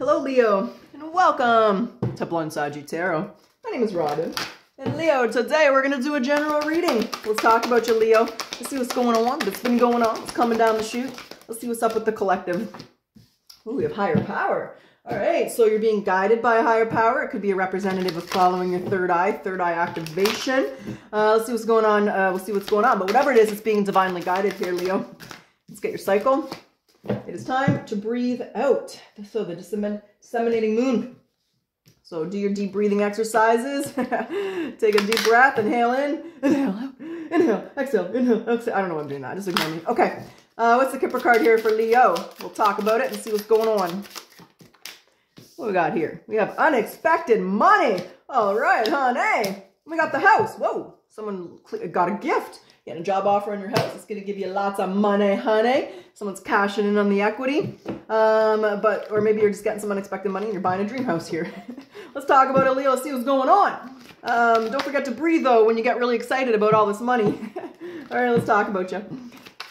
Hello, Leo, and welcome to Bluntsaggie Tarot. My name is Robyn. And Leo, today we're going to do a general reading. Let's talk about you, Leo. Let's see what's going on, what's been going on, what's coming down the chute. Let's see what's up with the collective. Ooh, we have higher power. All right, so you're being guided by a higher power. It could be a representative of following your third eye, third eye activation. Uh, let's see what's going on. Uh, we'll see what's going on. But whatever it is, it's being divinely guided here, Leo. Let's get your cycle. It is time to breathe out. So the disseminating moon. So do your deep breathing exercises. Take a deep breath. Inhale in. Inhale out. Inhale. Exhale. Inhale. Exhale. I don't know why I'm doing that. Just ignore me. Okay. Uh, what's the Kipper card here for Leo? We'll talk about it and see what's going on. What we got here? We have unexpected money. All right, honey. We got the house. Whoa. Someone got a gift. Getting a job offer on your house. It's going to give you lots of money, honey. Someone's cashing in on the equity. Um, but, or maybe you're just getting some unexpected money and you're buying a dream house here. Let's talk about it, Leo. See what's going on. Um, don't forget to breathe, though, when you get really excited about all this money. all right, let's talk about you.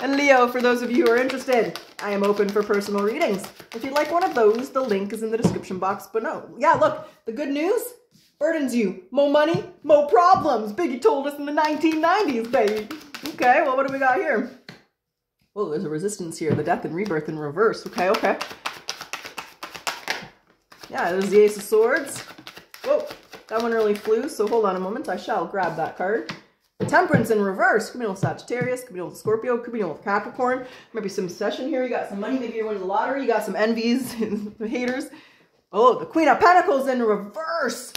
And Leo, for those of you who are interested, I am open for personal readings. If you'd like one of those, the link is in the description box below. Yeah, look, the good news, burdens you. More money, more problems. Biggie told us in the 1990s, baby. Okay, well, what do we got here? Oh, there's a resistance here. The death and rebirth in reverse. Okay, okay. Yeah, there's the Ace of Swords. Whoa, that one really flew, so hold on a moment. I shall grab that card. The Temperance in reverse. Could be Sagittarius, could be with Scorpio, could be with Capricorn. Maybe some session here. You got some money. Maybe you're winning the lottery. You got some envies, haters. Oh, the Queen of Pentacles in reverse.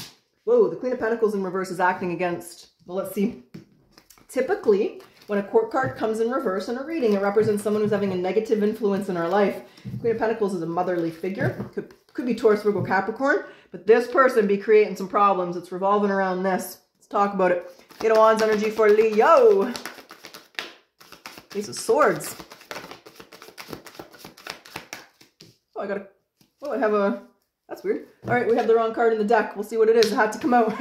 Whoa, the Queen of Pentacles in reverse is acting against, well, let's see. Typically, when a court card comes in reverse in a reading, it represents someone who's having a negative influence in our life. Queen of Pentacles is a motherly figure. Could, could be Taurus, Virgo, Capricorn. But this person be creating some problems. It's revolving around this. Let's talk about it. Eight of Wands energy for Leo. Ace of Swords. Oh, I got a... Oh, I have a... That's weird. All right, we have the wrong card in the deck. We'll see what it is. It had to come out.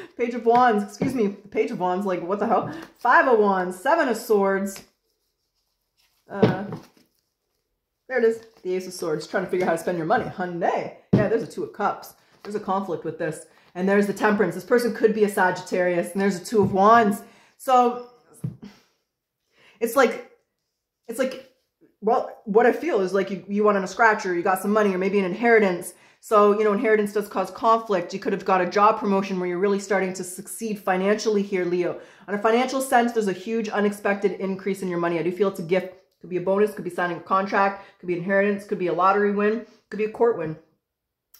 Page of Wands. Excuse me. Page of Wands. Like, what the hell? Five of Wands. Seven of Swords. Uh, there it is. The Ace of Swords. Trying to figure out how to spend your money. Hyundai. Yeah, there's a Two of Cups. There's a conflict with this. And there's the Temperance. This person could be a Sagittarius. And there's a Two of Wands. So, it's like, it's like, well, what I feel is like you, you went on a scratcher, you got some money, or maybe an inheritance so, you know, inheritance does cause conflict. You could have got a job promotion where you're really starting to succeed financially here, Leo. On a financial sense, there's a huge unexpected increase in your money. I do feel it's a gift. Could be a bonus, could be signing a contract, could be inheritance, could be a lottery win, could be a court win.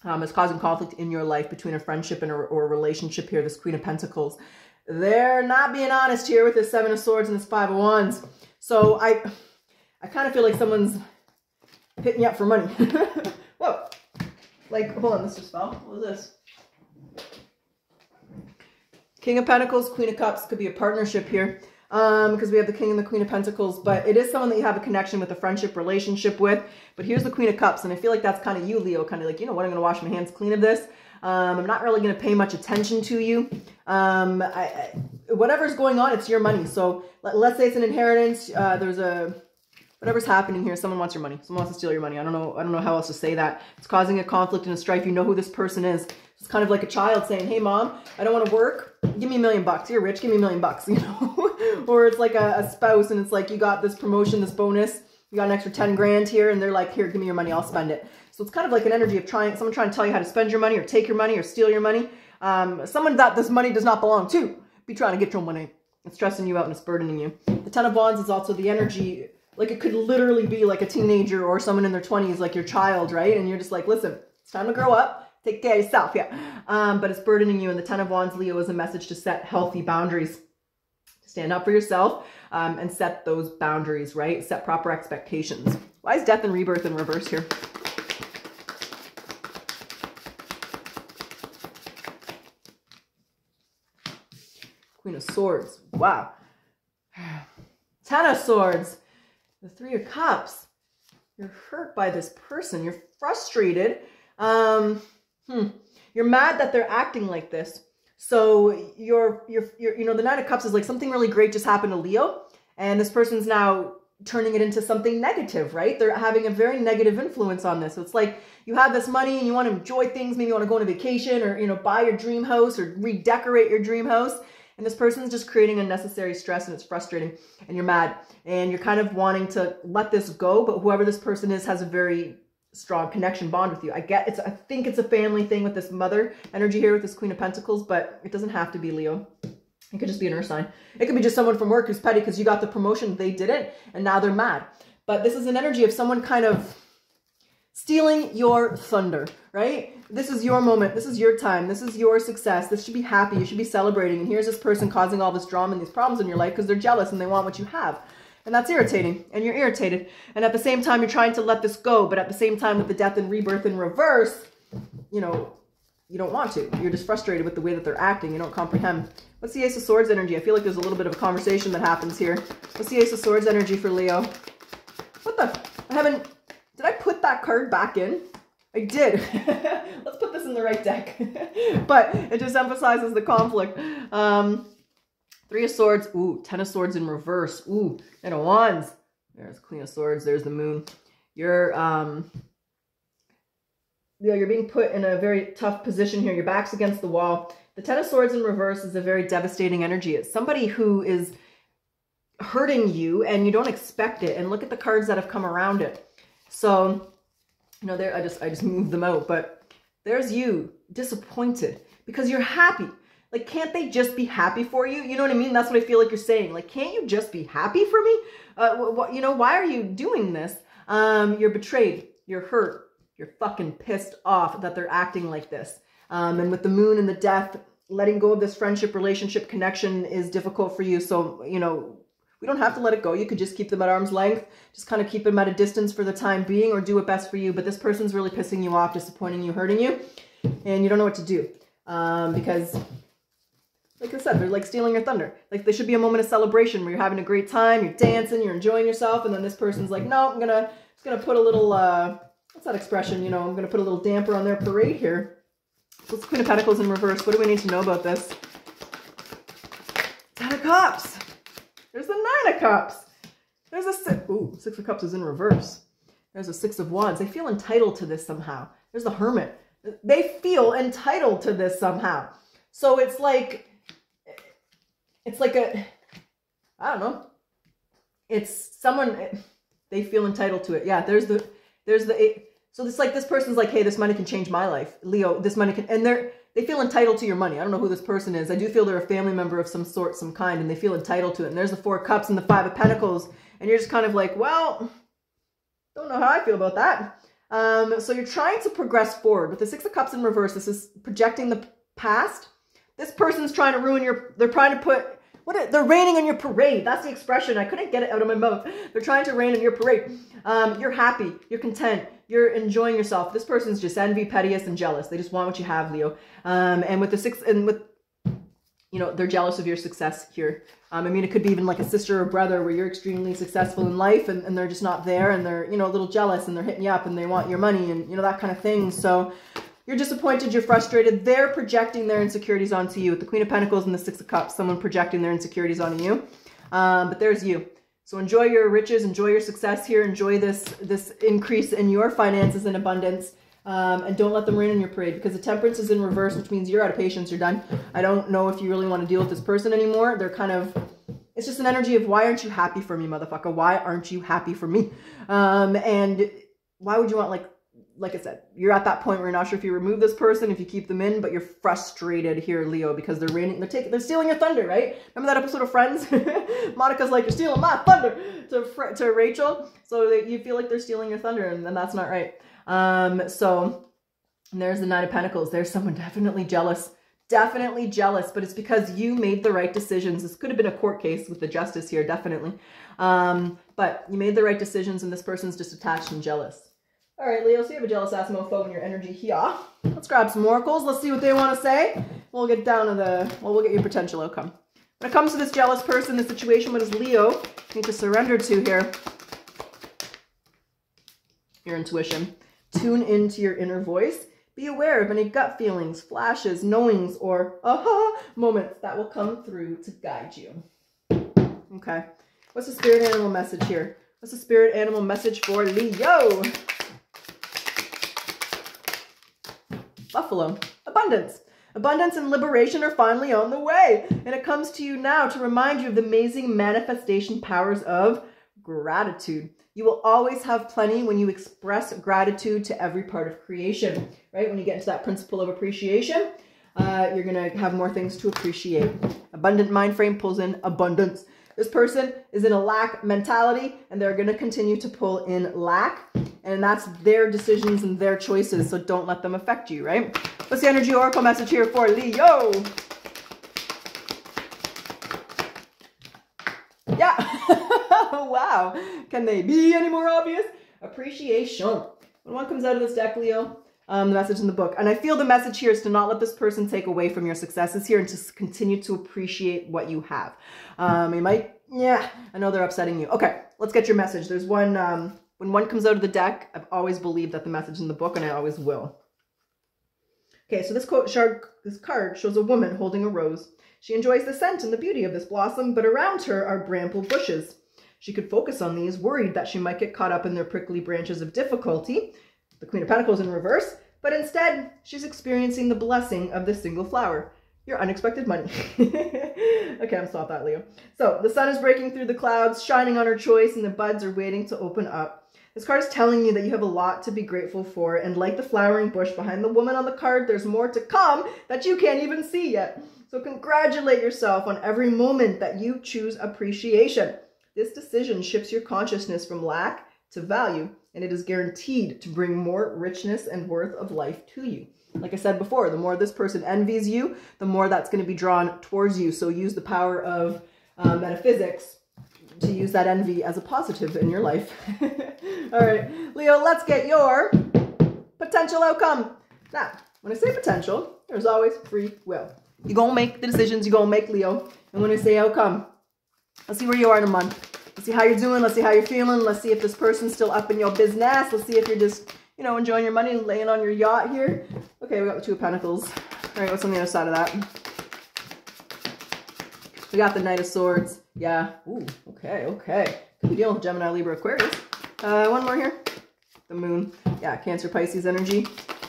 Um, it's causing conflict in your life between a friendship and a, or a relationship here, this Queen of Pentacles. They're not being honest here with this Seven of Swords and this Five of Wands. So I, I kind of feel like someone's hitting you up for money. Like, hold on, this just fell. What was this? King of Pentacles, Queen of Cups could be a partnership here um, because we have the King and the Queen of Pentacles, but it is someone that you have a connection with, a friendship relationship with. But here's the Queen of Cups, and I feel like that's kind of you, Leo, kind of like, you know what, I'm going to wash my hands clean of this. Um, I'm not really going to pay much attention to you. Um, I, I, whatever's going on, it's your money. So let, us say it's an inheritance. Uh, there's a whatever's happening here, someone wants your money. Someone wants to steal your money. I don't know. I don't know how else to say that. It's causing a conflict and a strife. You know who this person is. It's kind of like a child saying, "Hey, mom, I don't want to work. Give me a million bucks. You're rich. Give me a million bucks." You know, or it's like a, a spouse and it's like you got this promotion, this bonus. You got an extra ten grand here, and they're like, "Here, give me your money. I'll spend it." So it's kind of like an energy of trying someone trying to tell you how to spend your money, or take your money, or steal your money. Um, someone that this money does not belong to be trying to get your money. It's stressing you out and it's burdening you. The Ten of Wands is also the energy like it could literally be like a teenager or someone in their 20s, like your child, right? And you're just like, listen, it's time to grow up. Take care of yourself, yeah. Um, but it's burdening you. And the Ten of Wands, Leo, is a message to set healthy boundaries. Stand up for yourself um, and set those boundaries, right? Set proper expectations. Why is death and rebirth in reverse here? Queen of Swords. Wow. Ten of Swords. The Three of Cups. You're hurt by this person. You're frustrated. Um, hmm. You're mad that they're acting like this. So you're, you're, you're, you know, the Nine of Cups is like something really great just happened to Leo. And this person's now turning it into something negative, right? They're having a very negative influence on this. So it's like you have this money and you want to enjoy things, maybe you want to go on a vacation or, you know, buy your dream house or redecorate your dream house. And this person's just creating unnecessary stress and it's frustrating and you're mad and you're kind of wanting to let this go. But whoever this person is has a very strong connection bond with you. I get it's, I think it's a family thing with this mother energy here with this Queen of Pentacles, but it doesn't have to be Leo. It could just be an earth sign. It could be just someone from work who's petty because you got the promotion, they didn't, and now they're mad. But this is an energy of someone kind of stealing your thunder, right? This is your moment. This is your time. This is your success. This should be happy. You should be celebrating. And here's this person causing all this drama and these problems in your life because they're jealous and they want what you have. And that's irritating. And you're irritated. And at the same time, you're trying to let this go. But at the same time, with the death and rebirth in reverse, you know, you don't want to. You're just frustrated with the way that they're acting. You don't comprehend. What's the Ace of Swords energy? I feel like there's a little bit of a conversation that happens here. What's the Ace of Swords energy for Leo? What the? I haven't... Did I put that card back in? I did. Let's put this in the right deck. but it just emphasizes the conflict. Um, three of Swords. Ooh, Ten of Swords in reverse. Ooh, Ten of Wands. There's Queen of Swords. There's the Moon. You're... Um, you know, you're being put in a very tough position here. Your back's against the wall. The Ten of Swords in reverse is a very devastating energy. It's somebody who is hurting you and you don't expect it. And look at the cards that have come around it. So, you know, there I just I just moved them out, but there's you disappointed because you're happy. Like, can't they just be happy for you? You know what I mean? That's what I feel like you're saying. Like, can't you just be happy for me? Uh, you know, why are you doing this? Um, you're betrayed. You're hurt you're fucking pissed off that they're acting like this. Um, and with the moon and the death, letting go of this friendship, relationship, connection is difficult for you. So, you know, we don't have to let it go. You could just keep them at arm's length, just kind of keep them at a distance for the time being or do it best for you. But this person's really pissing you off, disappointing you, hurting you, and you don't know what to do. Um, because, like I said, they're like stealing your thunder. Like, there should be a moment of celebration where you're having a great time, you're dancing, you're enjoying yourself, and then this person's like, no, I'm gonna, just gonna put a little, uh, what's that expression? You know, I'm to put a little damper on their parade here. So it's Queen of Pentacles in reverse. What do we need to know about this? Ten of Cups. There's the Nine of Cups. There's a six. Ooh, Six of Cups is in reverse. There's a Six of Wands. They feel entitled to this somehow. There's the Hermit. They feel entitled to this somehow. So it's like, it's like a, I don't know. It's someone, they feel entitled to it. Yeah, there's the, there's the so it's like this person's like, hey, this money can change my life. Leo, this money can and they're they feel entitled to your money. I don't know who this person is. I do feel they're a family member of some sort, some kind, and they feel entitled to it. And there's the four cups and the five of pentacles. And you're just kind of like, well, don't know how I feel about that. Um, so you're trying to progress forward. With the six of cups in reverse, this is projecting the past. This person's trying to ruin your, they're trying to put what? are, they're raining on your parade. That's the expression. I couldn't get it out of my mouth. They're trying to rain on your parade. Um, you're happy. You're content. You're enjoying yourself. This person's just envy, pettiness, and jealous. They just want what you have, Leo. Um, and with the six, and with, you know, they're jealous of your success here. Um, I mean, it could be even like a sister or brother where you're extremely successful in life and, and they're just not there and they're, you know, a little jealous and they're hitting you up and they want your money and, you know, that kind of thing. So you're disappointed, you're frustrated. They're projecting their insecurities onto you. With the Queen of Pentacles and the Six of Cups, someone projecting their insecurities onto you. Um, but there's you. So enjoy your riches, enjoy your success here, enjoy this, this increase in your finances and abundance. Um, and don't let them rain on your parade because the temperance is in reverse, which means you're out of patience, you're done. I don't know if you really want to deal with this person anymore. They're kind of, it's just an energy of why aren't you happy for me, motherfucker? Why aren't you happy for me? Um, and why would you want like like I said, you're at that point where you're not sure if you remove this person, if you keep them in, but you're frustrated here, Leo, because they're raining, they're taking, they're stealing your thunder, right? Remember that episode of Friends? Monica's like, you're stealing my thunder to to Rachel, so you feel like they're stealing your thunder, and, and that's not right. Um, so there's the Nine of Pentacles. There's someone definitely jealous, definitely jealous, but it's because you made the right decisions. This could have been a court case with the justice here, definitely. Um, but you made the right decisions, and this person's just attached and jealous. All right, Leo, so you have a jealous ass mofo in your energy here. Let's grab some oracles. Let's see what they want to say. We'll get down to the, well, we'll get your potential outcome. When it comes to this jealous person, the situation, what does Leo need to surrender to here? Your intuition. Tune into your inner voice. Be aware of any gut feelings, flashes, knowings, or aha moments that will come through to guide you. Okay. What's the spirit animal message here What's the spirit animal message for Leo? Buffalo. Abundance. Abundance and liberation are finally on the way. And it comes to you now to remind you of the amazing manifestation powers of gratitude. You will always have plenty when you express gratitude to every part of creation, right? When you get into that principle of appreciation, uh, you're going to have more things to appreciate. Abundant mind frame pulls in abundance. This person is in a lack mentality and they're going to continue to pull in lack. And that's their decisions and their choices. So don't let them affect you, right? What's the energy oracle message here for Leo? Yeah. wow. Can they be any more obvious? Appreciation. When one comes out of this deck, Leo, um, the message in the book. And I feel the message here is to not let this person take away from your successes here and to continue to appreciate what you have. Um, you might, yeah, I know they're upsetting you. Okay, let's get your message. There's one, um, when one comes out of the deck, I've always believed that the message in the book and I always will. Okay, so this, quote, shard, this card shows a woman holding a rose. She enjoys the scent and the beauty of this blossom, but around her are bramble bushes. She could focus on these, worried that she might get caught up in their prickly branches of difficulty, the Queen of Pentacles in reverse, but instead, she's experiencing the blessing of this single flower, your unexpected money. okay, I'm stop that, Leo. So the sun is breaking through the clouds, shining on her choice, and the buds are waiting to open up. This card is telling you that you have a lot to be grateful for, and like the flowering bush behind the woman on the card, there's more to come that you can't even see yet. So congratulate yourself on every moment that you choose appreciation. This decision shifts your consciousness from lack to value, and it is guaranteed to bring more richness and worth of life to you. Like I said before, the more this person envies you, the more that's going to be drawn towards you. So use the power of uh, metaphysics to use that envy as a positive in your life. All right, Leo, let's get your potential outcome. Now, when I say potential, there's always free will. You're going to make the decisions you're going to make, Leo. And when I say outcome, let's see where you are in a month. Let's see how you're doing. Let's see how you're feeling. Let's see if this person's still up in your business. Let's see if you're just, you know, enjoying your money and laying on your yacht here. Okay, we got the Two of Pentacles. All right, what's on the other side of that? We got the Knight of Swords. Yeah. Ooh, okay, okay. Could be dealing with Gemini, Libra, Aquarius. Uh, one more here. The Moon. Yeah, Cancer, Pisces energy.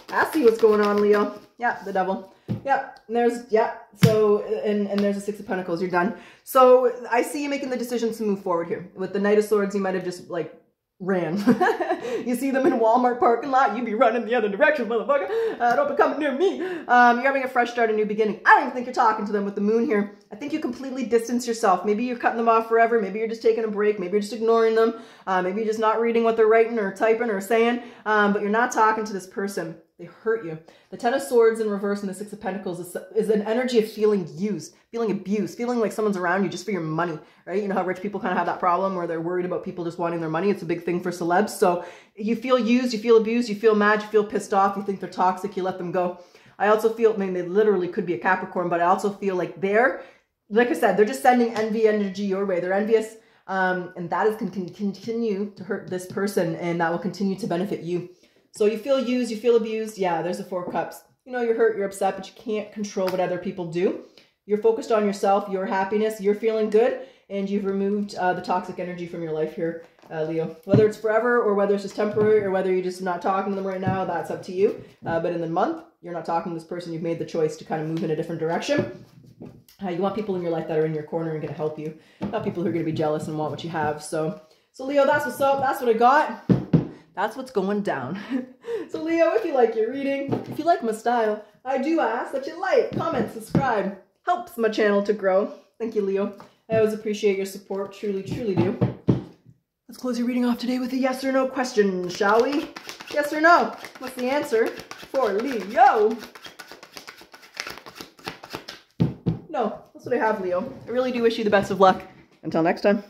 I see what's going on, Leo. Yeah, the Devil. Yeah, and there's, yeah, so, and, and there's a Six of Pentacles. You're done. So I see you making the decision to move forward here. With the Knight of Swords, you might have just, like, ran. you see them in Walmart parking lot, You'd be running the other direction, motherfucker. Uh, don't be coming near me. Um, you're having a fresh start, a new beginning. I don't even think you're talking to them with the moon here. I think you completely distance yourself. Maybe you're cutting them off forever. Maybe you're just taking a break. Maybe you're just ignoring them. Uh, maybe you're just not reading what they're writing or typing or saying. Um, but you're not talking to this person. They hurt you. The Ten of Swords in reverse and the Six of Pentacles is, is an energy of feeling used, feeling abused, feeling like someone's around you just for your money, right? You know how rich people kind of have that problem where they're worried about people just wanting their money. It's a big thing for celebs. So you feel used, you feel abused, you feel mad, you feel pissed off, you think they're toxic, you let them go. I also feel, I mean, they literally could be a Capricorn, but I also feel like they're, like I said, they're just sending envy energy your way. They're envious. Um, and that is can continue to hurt this person and that will continue to benefit you. So you feel used, you feel abused. Yeah, there's the four cups. You know, you're hurt, you're upset, but you can't control what other people do. You're focused on yourself, your happiness, you're feeling good, and you've removed uh, the toxic energy from your life here, uh, Leo. Whether it's forever or whether it's just temporary or whether you're just not talking to them right now, that's up to you. Uh, but in the month, you're not talking to this person. You've made the choice to kind of move in a different direction. Uh, you want people in your life that are in your corner and going to help you, not people who are going to be jealous and want what you have. So, so Leo, that's what's up. That's what I got. That's what's going down. so Leo, if you like your reading, if you like my style, I do ask that you like, comment, subscribe. Helps my channel to grow. Thank you, Leo. I always appreciate your support. Truly, truly do. Let's close your reading off today with a yes or no question, shall we? Yes or no? What's the answer for Leo? No, that's what I have, Leo. I really do wish you the best of luck. Until next time.